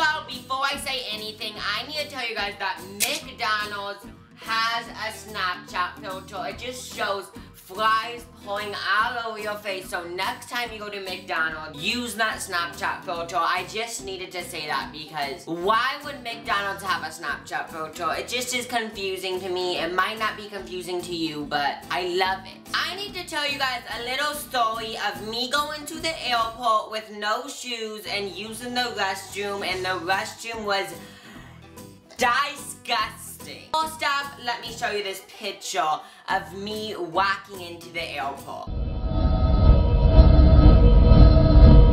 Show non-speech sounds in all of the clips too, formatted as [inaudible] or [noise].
all, before I say anything, I need to tell you guys that McDonald's has a Snapchat filter. It just shows flies pulling all over your face. So next time you go to McDonald's, use that Snapchat photo. I just needed to say that because why would McDonald's have a Snapchat photo? It just is confusing to me. It might not be confusing to you, but I love it. I need to tell you guys a little story of me going to the airport with no shoes and using the restroom and the restroom was disgusting. First off, let me show you this picture of me walking into the airport.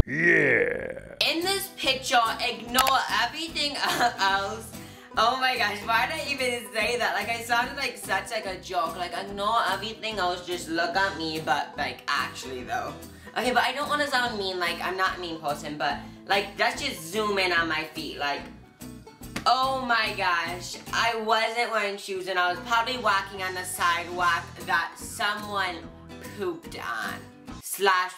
Yeah. In this picture, ignore everything [laughs] else. Oh my gosh, why did I even say that? Like, I sounded like such like a joke. Like, ignore everything else, just look at me, but like, actually though. Okay, but I don't want to sound mean, like, I'm not a mean person, but like, let's just zoom in on my feet. Like, Oh my gosh, I wasn't wearing shoes and I was probably walking on the sidewalk that someone pooped on. Slash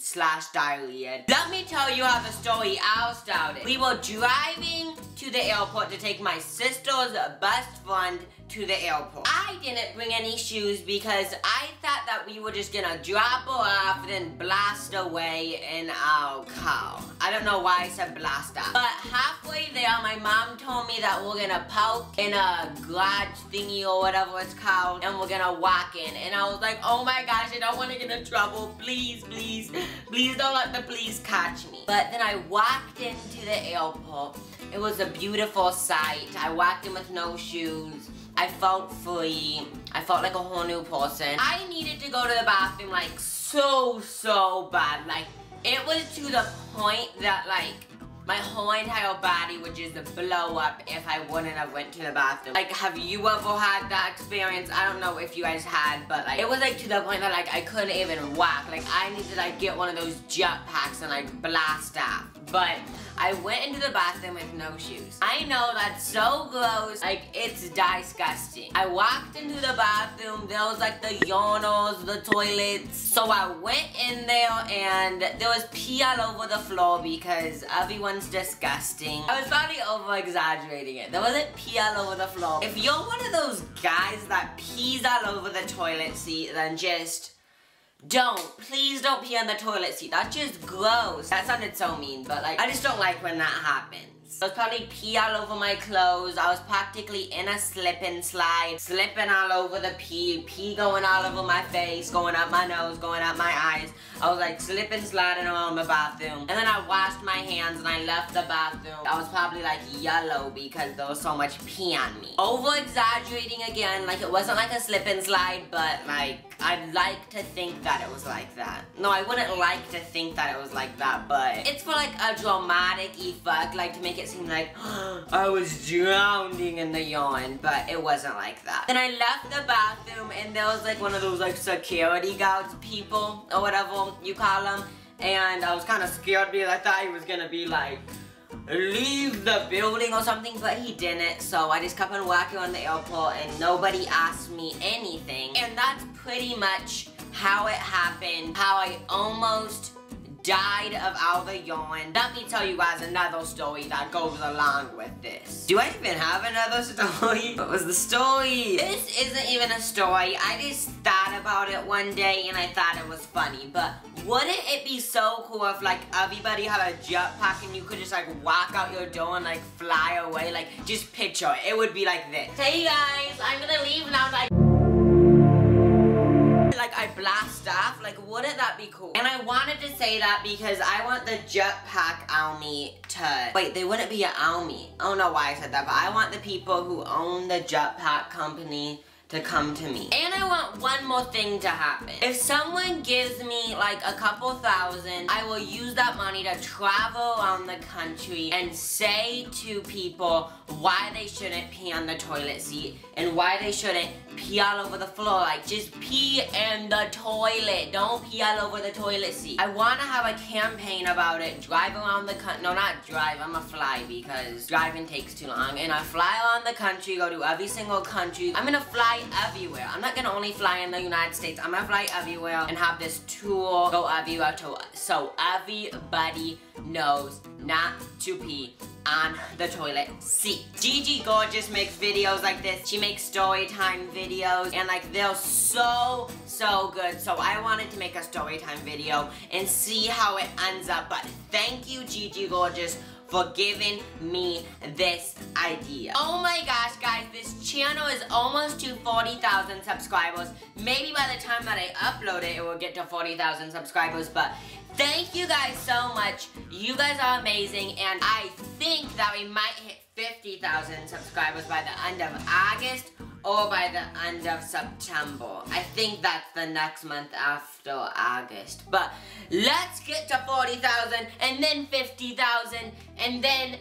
slash diarrhea. Let me tell you how the story all started. We were driving to the airport to take my sister's best friend to the airport. I didn't bring any shoes because I thought that we were just gonna drop her off and then blast away in our car. I don't know why I said blast off. But halfway there, my mom told me that we're gonna park in a garage thingy or whatever it's called and we're gonna walk in. And I was like, oh my gosh, I don't wanna get in trouble. Please, please, please don't let the police catch me. But then I walked into the airport. It was a beautiful sight. I walked in with no shoes. I felt free. I felt like a whole new person. I needed to go to the bathroom like so, so bad. Like, it was to the point that like, my whole entire body would just blow up if I wouldn't have went to the bathroom. Like, have you ever had that experience? I don't know if you guys had, but like, it was like to the point that like, I couldn't even walk. Like, I needed to like get one of those jet packs and like blast off. But I went into the bathroom with no shoes. I know that's so gross, like it's disgusting. I walked into the bathroom, there was like the urinals, the toilets. So I went in there and there was pee all over the floor because everyone's disgusting. I was probably over exaggerating it. There wasn't pee all over the floor. If you're one of those guys that pees all over the toilet seat, then just don't. Please don't pee on the toilet seat. That's just gross. That sounded so mean, but like, I just don't like when that happens. I was probably pee all over my clothes. I was practically in a slip and slide, slipping all over the pee, pee going all over my face, going up my nose, going up my eyes. I was like slipping, sliding around the bathroom. And then I washed my hands and I left the bathroom. I was probably like yellow because there was so much pee on me. Over exaggerating again, like it wasn't like a slip and slide, but like I'd like to think that it was like that. No, I wouldn't like to think that it was like that, but it's for like a dramatic effect, like to make it seem like [gasps] I was drowning in the yawn, but it wasn't like that. Then I left the bathroom and there was like one of those like security guards people or whatever you call them, and I was kind of scared because I thought he was gonna be like leave the building or something, but he didn't. So I just kept on walking on the airport and nobody asked me anything. And that's pretty much how it happened, how I almost died of the yawn. Let me tell you guys another story that goes along with this. Do I even have another [laughs] story? What was the story? This isn't even a story. I just thought about it one day and I thought it was funny. But wouldn't it be so cool if like everybody had a jetpack and you could just like walk out your door and like fly away? Like just picture it. It would be like this. Hey guys, I'm gonna leave now. Like be cool? And I wanted to say that because I want the jetpack Almi to, wait, they wouldn't be an Almi. I don't know why I said that, but I want the people who own the jetpack company to come to me. And I want one more thing to happen. If someone gives me like a couple thousand, I will use that money to travel around the country and say to people why they shouldn't pee on the toilet seat and why they shouldn't pee all over the floor. Like, just pee in the toilet. Don't pee all over the toilet seat. I want to have a campaign about it. Drive around the country. No, not drive. I'm a fly because driving takes too long. And I fly around the country, go to every single country. I'm going to fly fly everywhere. I'm not gonna only fly in the United States. I'm gonna fly everywhere and have this tour go everywhere to, so everybody knows not to pee on the toilet seat. Gigi Gorgeous makes videos like this. She makes story time videos and like they're so, so good. So I wanted to make a story time video and see how it ends up. But thank you Gigi Gorgeous for giving me this idea. Oh my gosh, guys, this channel is almost to 40,000 subscribers. Maybe by the time that I upload it, it will get to 40,000 subscribers, but thank you guys so much. You guys are amazing, and I think that we might hit 50,000 subscribers by the end of August or by the end of September. I think that's the next month after August. But let's get to 40,000 and then 50,000 and then,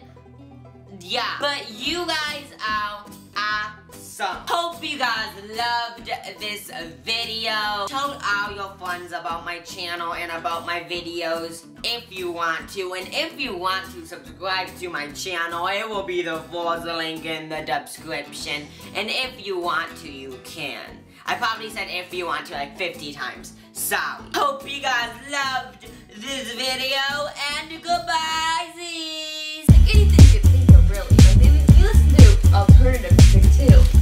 yeah. But you guys are awesome. Hope you guys loved this video. Tell all your friends about my channel and about my videos if you want to. And if you want to subscribe to my channel, it will be the fourth link in the description. And if you want to, you can. I probably said if you want to like 50 times. Sorry. Hope you guys loved this video and goodbye, Z's. Like anything you can think of, really. Like, you listen to alternative too.